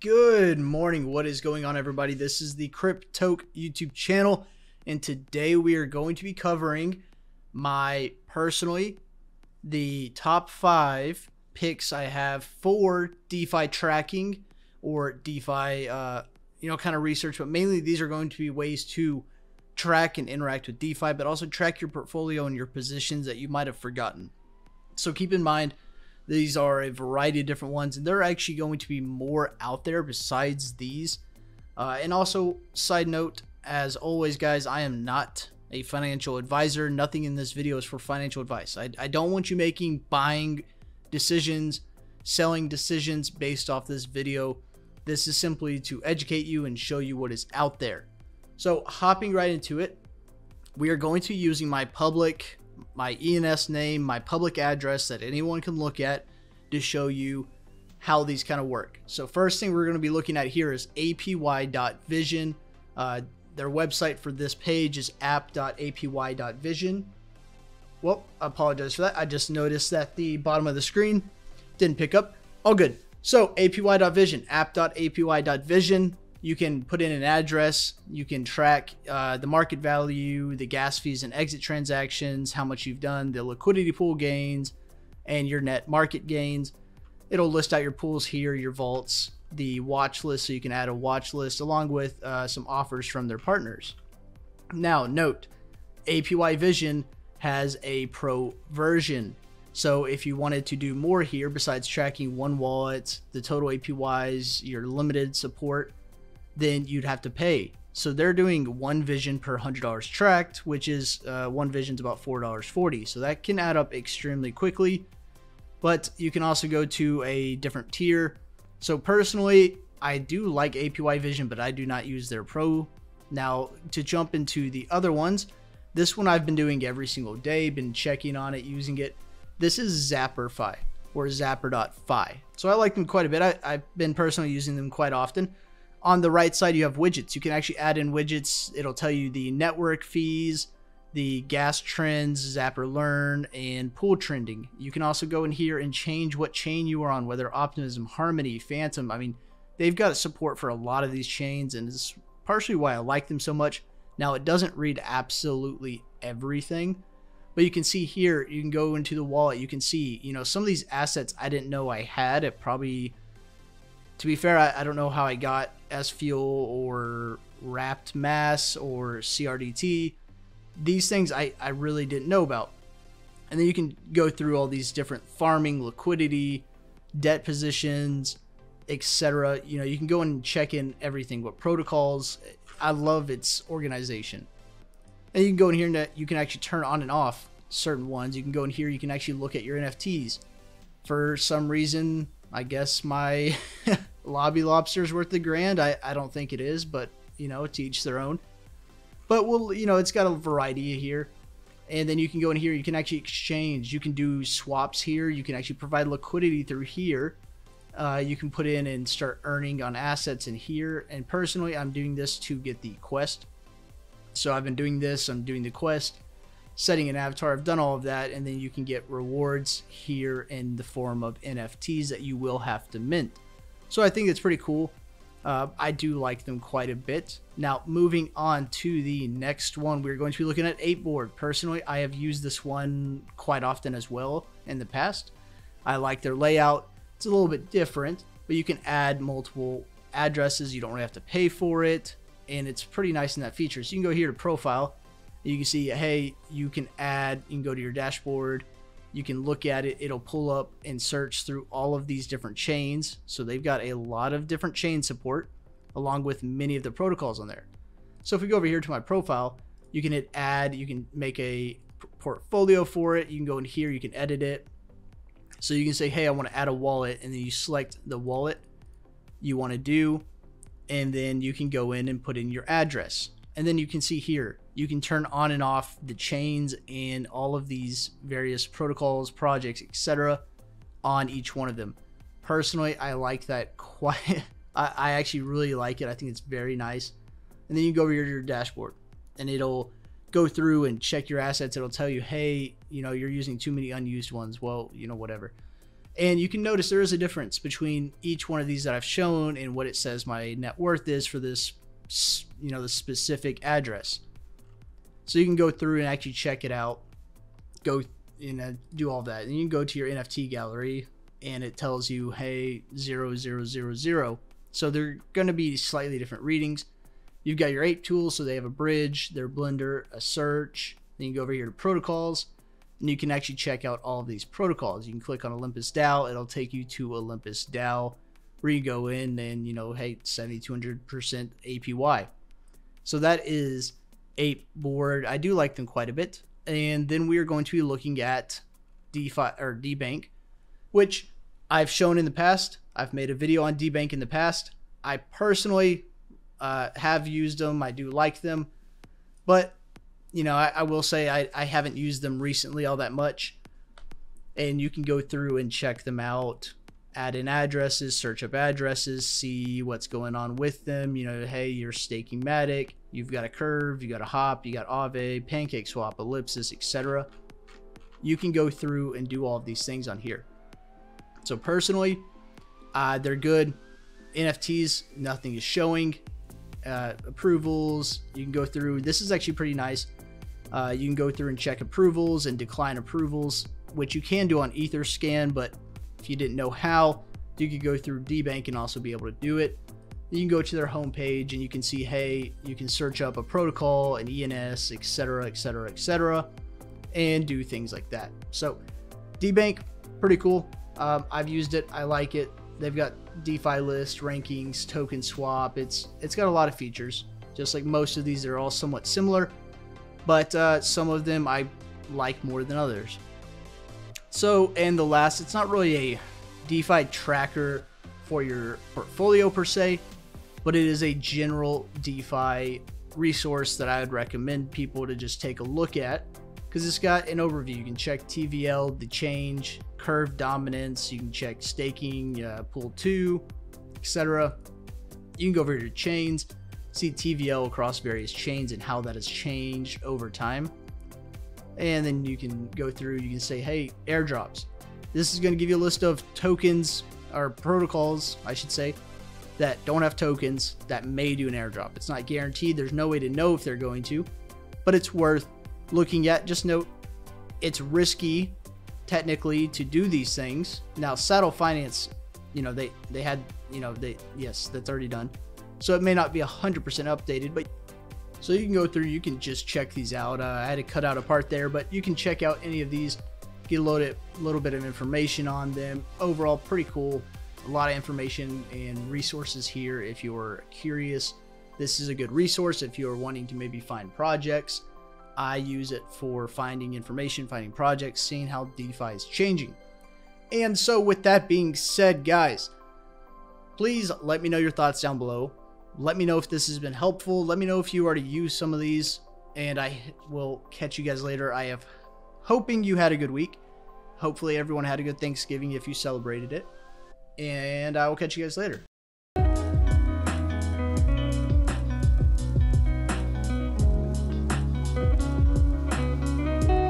Good morning. What is going on, everybody? This is the Cryptoque YouTube channel, and today we are going to be covering my personally the top five picks I have for DeFi tracking or DeFi, uh, you know, kind of research. But mainly, these are going to be ways to track and interact with DeFi, but also track your portfolio and your positions that you might have forgotten. So keep in mind these are a variety of different ones, and they're actually going to be more out there besides these. Uh, and also, side note, as always, guys, I am not a financial advisor. Nothing in this video is for financial advice. I, I don't want you making buying decisions, selling decisions based off this video. This is simply to educate you and show you what is out there. So, hopping right into it, we are going to be using my public my ENS name, my public address that anyone can look at to show you how these kind of work. So first thing we're going to be looking at here is apy.vision. Uh, their website for this page is app.apy.vision. Well, I apologize for that. I just noticed that the bottom of the screen didn't pick up. All good. So apy.vision, app.apy.vision you can put in an address. You can track uh, the market value the gas fees and exit transactions how much you've done the liquidity pool gains and your net market gains. It'll list out your pools here your vaults the watch list so you can add a watch list along with uh, some offers from their partners. Now note apy vision has a pro version so if you wanted to do more here besides tracking one wallet the total apys your limited support then you'd have to pay. So they're doing one vision per hundred dollars tracked, which is uh, one vision's about four dollars forty. So that can add up extremely quickly. But you can also go to a different tier. So personally, I do like APY Vision, but I do not use their Pro. Now to jump into the other ones, this one I've been doing every single day, been checking on it, using it. This is ZapperFi or Zapper.fi. So I like them quite a bit. I, I've been personally using them quite often on the right side you have widgets. You can actually add in widgets. It'll tell you the network fees the gas trends zapper learn and pool trending. You can also go in here and change what chain you are on whether optimism harmony Fantom. I mean they've got support for a lot of these chains and it's partially why i like them so much. Now it doesn't read absolutely everything but you can see here you can go into the wallet you can see you know some of these assets i didn't know i had. It probably to be fair, I, I don't know how I got S Fuel or Wrapped Mass or CRDT. These things I, I really didn't know about. And then you can go through all these different farming, liquidity, debt positions, etc. You know, you can go and check in everything, what protocols. I love its organization. And you can go in here and you can actually turn on and off certain ones. You can go in here, you can actually look at your NFTs. For some reason, I guess my lobby lobster's worth the grand. I, I don't think it is, but you know, to each their own. But we'll, you know, it's got a variety here. And then you can go in here, you can actually exchange. You can do swaps here. You can actually provide liquidity through here. Uh, you can put in and start earning on assets in here. And personally, I'm doing this to get the quest. So I've been doing this, I'm doing the quest setting an avatar. I've done all of that, and then you can get rewards here in the form of NFTs that you will have to mint. So I think it's pretty cool. Uh, I do like them quite a bit. Now, moving on to the next one, we're going to be looking at Apeboard. Personally, I have used this one quite often as well in the past. I like their layout. It's a little bit different, but you can add multiple addresses. You don't really have to pay for it, and it's pretty nice in that feature. So you can go here to profile, you can see, hey, you can add, you can go to your dashboard, you can look at it, it'll pull up and search through all of these different chains. So they've got a lot of different chain support along with many of the protocols on there. So if we go over here to my profile, you can hit add, you can make a portfolio for it, you can go in here, you can edit it. So you can say, hey, I want to add a wallet, and then you select the wallet you want to do, and then you can go in and put in your address. And then you can see here, you can turn on and off the chains and all of these various protocols, projects, etc. on each one of them. Personally, I like that quite. I, I actually really like it. I think it's very nice. And then you go over your, your dashboard and it'll go through and check your assets. It'll tell you, hey, you know, you're using too many unused ones. Well, you know, whatever. And you can notice there is a difference between each one of these that I've shown and what it says my net worth is for this, you know, the specific address. So you can go through and actually check it out, go, you know, do all that. And you can go to your NFT gallery and it tells you, hey, zero, zero, zero, zero. So they're going to be slightly different readings. You've got your ape tools, so they have a bridge, their blender, a search. Then you go over here to protocols, and you can actually check out all of these protocols. You can click on Olympus DAO, it'll take you to Olympus DAO, where you go in and you know, hey, 7200% APY. So that is a board. I do like them quite a bit. And then we are going to be looking at DeFi or DeBank, which I've shown in the past. I've made a video on DeBank in the past. I personally uh, have used them. I do like them, but you know, I, I will say I, I haven't used them recently all that much. And you can go through and check them out, add in addresses, search up addresses, see what's going on with them. You know, hey, you're staking Matic, you've got a curve, you got a hop, you got Aave, Pancake Swap, Ellipsis, etc. You can go through and do all of these things on here. So personally, uh, they're good. NFTs, nothing is showing. Uh, approvals, you can go through. This is actually pretty nice. Uh, you can go through and check approvals and decline approvals, which you can do on Etherscan, but if you didn't know how, you could go through DeBank and also be able to do it. You can go to their homepage and you can see, hey, you can search up a protocol, an ENS, etc., etc., etc., and do things like that. So, DeBank, pretty cool. Um, I've used it. I like it. They've got DeFi list, rankings, token swap. It's it's got a lot of features. Just like most of these, they're all somewhat similar, but uh, some of them I like more than others. So, and the last, it's not really a DeFi tracker for your portfolio per se, but it is a general DeFi resource that I would recommend people to just take a look at because it's got an overview. You can check TVL, the change, curve dominance. You can check staking, uh, pool two, etc. You can go over to chains, see TVL across various chains and how that has changed over time. And then you can go through, you can say, hey, airdrops. This is going to give you a list of tokens or protocols, I should say, that don't have tokens that may do an airdrop. It's not guaranteed. There's no way to know if they're going to, but it's worth looking at. Just note it's risky technically to do these things. Now, Saddle Finance, you know, they they had, you know, they yes, that's already done. So it may not be 100% updated, but so you can go through, you can just check these out. Uh, I had to cut out a part there, but you can check out any of these, get a little, little bit of information on them. Overall, pretty cool. A lot of information and resources here if you're curious. This is a good resource if you're wanting to maybe find projects. I use it for finding information, finding projects, seeing how DeFi is changing. And so, with that being said, guys, please let me know your thoughts down below. Let me know if this has been helpful. Let me know if you already use some of these, and I will catch you guys later. I am hoping you had a good week. Hopefully, everyone had a good Thanksgiving if you celebrated it. And I will catch you guys later.